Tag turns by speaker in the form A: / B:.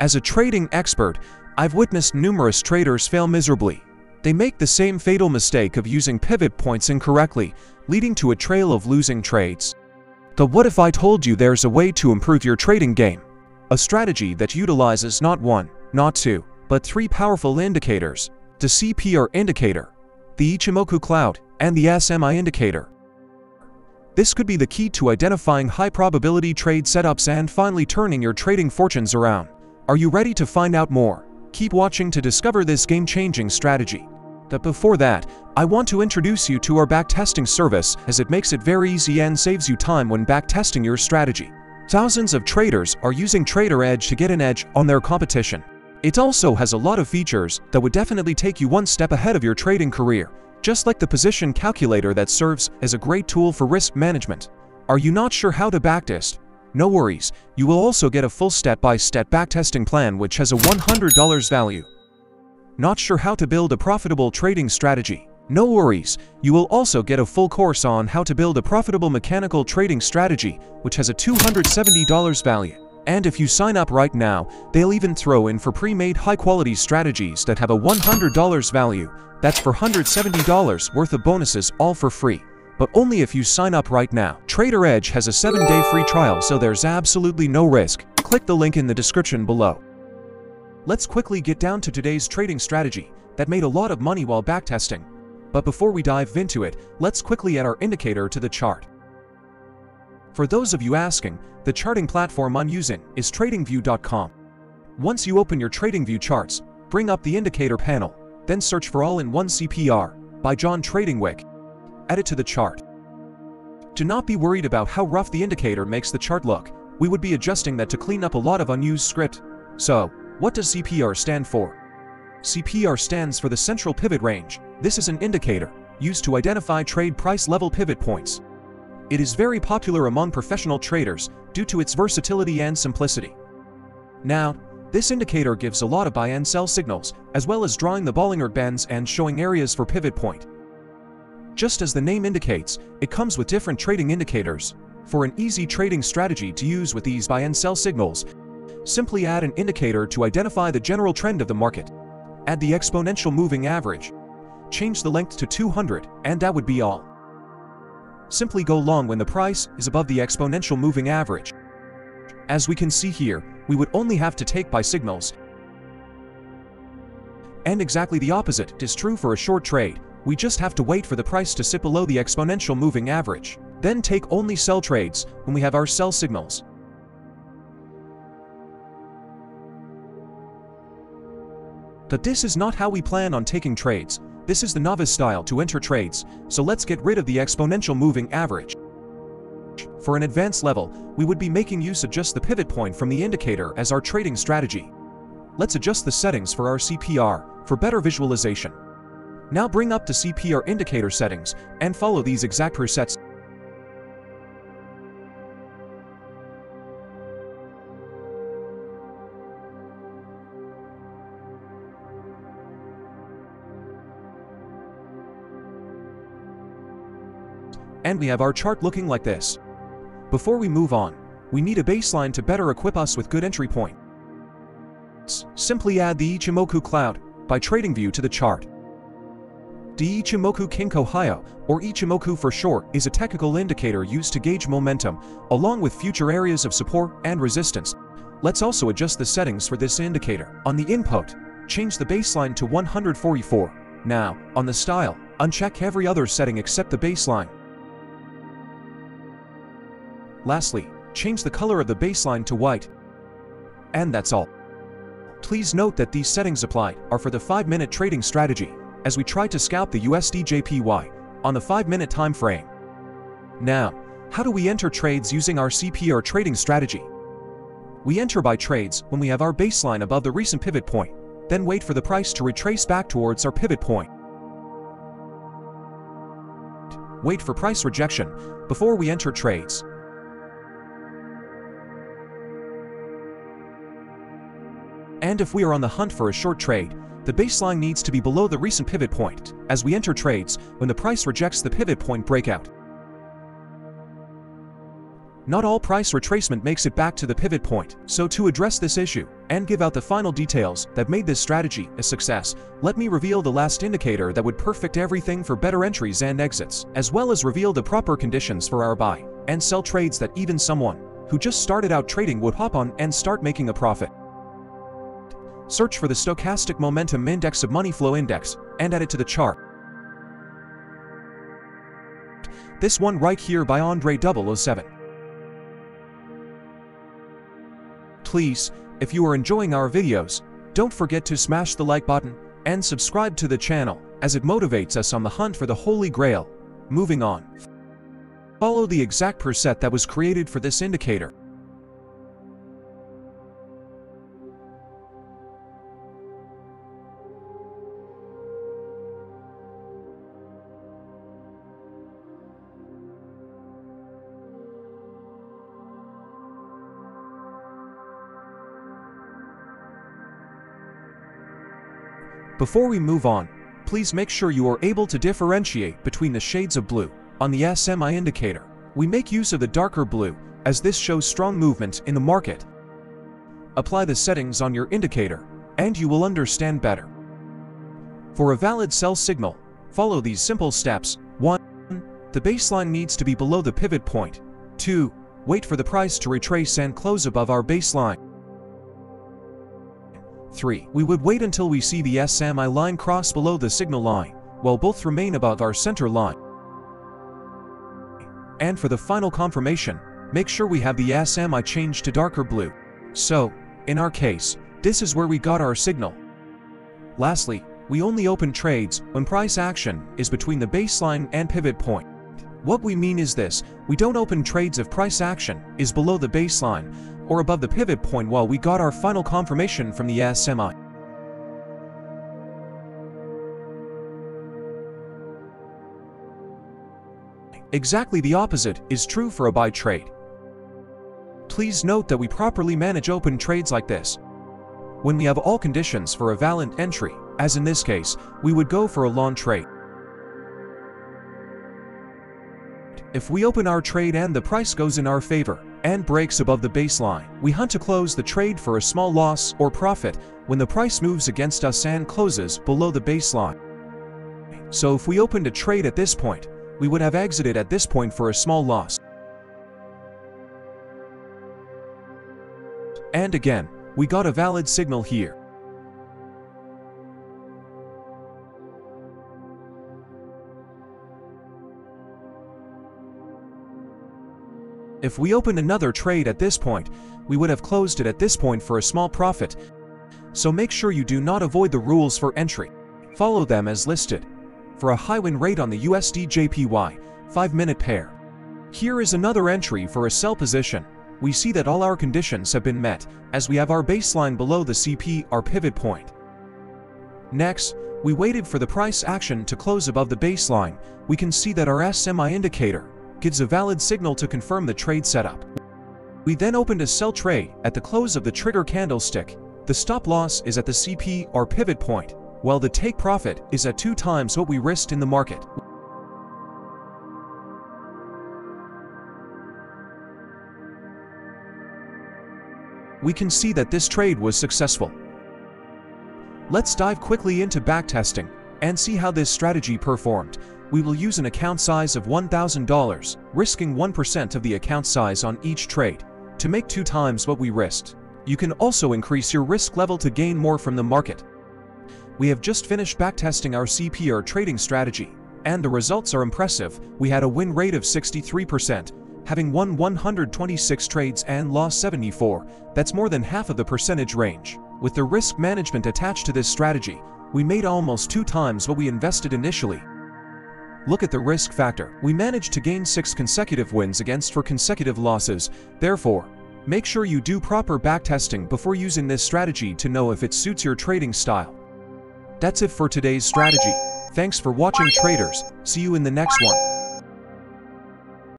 A: As a trading expert, I've witnessed numerous traders fail miserably. They make the same fatal mistake of using pivot points incorrectly, leading to a trail of losing trades. But what if I told you there's a way to improve your trading game? A strategy that utilizes not one, not two, but three powerful indicators, the CPR indicator, the Ichimoku cloud, and the SMI indicator. This could be the key to identifying high probability trade setups and finally turning your trading fortunes around. Are you ready to find out more? Keep watching to discover this game-changing strategy. But before that, I want to introduce you to our backtesting service as it makes it very easy and saves you time when backtesting your strategy. Thousands of traders are using Trader Edge to get an edge on their competition. It also has a lot of features that would definitely take you one step ahead of your trading career, just like the position calculator that serves as a great tool for risk management. Are you not sure how to backtest? No worries, you will also get a full step-by-step backtesting plan which has a $100 value. Not sure how to build a profitable trading strategy? No worries, you will also get a full course on how to build a profitable mechanical trading strategy which has a $270 value. And if you sign up right now, they'll even throw in for pre-made high-quality strategies that have a $100 value. That's for $170 worth of bonuses all for free. But only if you sign up right now. Trader Edge has a 7-day free trial so there's absolutely no risk. Click the link in the description below. Let's quickly get down to today's trading strategy that made a lot of money while backtesting. But before we dive into it, let's quickly add our indicator to the chart. For those of you asking, the charting platform I'm using is TradingView.com. Once you open your TradingView charts, bring up the indicator panel, then search for All-in-One CPR by John Tradingwick. Add it to the chart. Do not be worried about how rough the indicator makes the chart look. We would be adjusting that to clean up a lot of unused script. So, what does CPR stand for? CPR stands for the Central Pivot Range. This is an indicator used to identify trade price level pivot points. It is very popular among professional traders due to its versatility and simplicity. Now, this indicator gives a lot of buy and sell signals, as well as drawing the Bollinger Bands and showing areas for pivot point. Just as the name indicates, it comes with different trading indicators. For an easy trading strategy to use with these buy and sell signals, simply add an indicator to identify the general trend of the market. Add the exponential moving average. Change the length to 200, and that would be all. Simply go long when the price is above the exponential moving average. As we can see here, we would only have to take buy signals. And exactly the opposite is true for a short trade. We just have to wait for the price to sit below the exponential moving average. Then take only sell trades when we have our sell signals. But this is not how we plan on taking trades. This is the novice style to enter trades, so let's get rid of the exponential moving average. For an advanced level, we would be making use of just the pivot point from the indicator as our trading strategy. Let's adjust the settings for our CPR for better visualization. Now bring up the CPR indicator settings and follow these exact presets. And we have our chart looking like this. Before we move on, we need a baseline to better equip us with good entry point. Simply add the Ichimoku cloud by TradingView to the chart. The Ichimoku Kinko Hyo, or Ichimoku for short, is a technical indicator used to gauge momentum, along with future areas of support and resistance. Let's also adjust the settings for this indicator. On the input, change the baseline to 144. Now, on the style, uncheck every other setting except the baseline. Lastly, change the color of the baseline to white. And that's all. Please note that these settings applied are for the 5-minute trading strategy, as we try to scalp the USDJPY on the 5-minute time frame. Now, how do we enter trades using our CPR trading strategy? We enter by trades when we have our baseline above the recent pivot point, then wait for the price to retrace back towards our pivot point. Wait for price rejection before we enter trades. And if we are on the hunt for a short trade, the baseline needs to be below the recent pivot point as we enter trades when the price rejects the pivot point breakout. not all price retracement makes it back to the pivot point. So to address this issue and give out the final details that made this strategy a success, let me reveal the last indicator that would perfect everything for better entries and exits, as well as reveal the proper conditions for our buy and sell trades that even someone who just started out trading would hop on and start making a profit. Search for the Stochastic Momentum Index of Money Flow Index and add it to the chart. This one right here by Andre 007. Please, if you are enjoying our videos, don't forget to smash the like button and subscribe to the channel as it motivates us on the hunt for the Holy Grail. Moving on. Follow the exact preset that was created for this indicator. Before we move on, please make sure you are able to differentiate between the shades of blue on the SMI indicator. We make use of the darker blue as this shows strong movement in the market. Apply the settings on your indicator and you will understand better. For a valid sell signal, follow these simple steps. 1. The baseline needs to be below the pivot point. 2. Wait for the price to retrace and close above our baseline. 3. We would wait until we see the SMI line cross below the signal line, while both remain above our center line. And for the final confirmation, make sure we have the SMI changed to darker blue. So, in our case, this is where we got our signal. Lastly, we only open trades when price action is between the baseline and pivot point. What we mean is this, we don't open trades if price action is below the baseline or above the pivot point while we got our final confirmation from the SMI. Exactly the opposite is true for a buy trade. Please note that we properly manage open trades like this. When we have all conditions for a valid entry, as in this case, we would go for a long trade. If we open our trade and the price goes in our favor and breaks above the baseline, we hunt to close the trade for a small loss or profit when the price moves against us and closes below the baseline. So if we opened a trade at this point, we would have exited at this point for a small loss. And again, we got a valid signal here. If we opened another trade at this point, we would have closed it at this point for a small profit. So make sure you do not avoid the rules for entry. Follow them as listed. For a high win rate on the USD JPY 5-minute pair. Here is another entry for a sell position. We see that all our conditions have been met, as we have our baseline below the CP, our pivot point. Next, we waited for the price action to close above the baseline. We can see that our SMI indicator gives a valid signal to confirm the trade setup. We then opened a sell trade at the close of the trigger candlestick. The stop loss is at the CP or pivot point, while the take profit is at two times what we risked in the market. We can see that this trade was successful. Let's dive quickly into backtesting and see how this strategy performed we will use an account size of $1,000, risking 1% of the account size on each trade, to make two times what we risked. You can also increase your risk level to gain more from the market. We have just finished backtesting our CPR trading strategy, and the results are impressive. We had a win rate of 63%, having won 126 trades and lost 74, that's more than half of the percentage range. With the risk management attached to this strategy, we made almost two times what we invested initially, Look at the risk factor. We managed to gain 6 consecutive wins against 4 consecutive losses. Therefore, make sure you do proper backtesting before using this strategy to know if it suits your trading style. That's it for today's strategy. Thanks for watching traders. See you in the next one.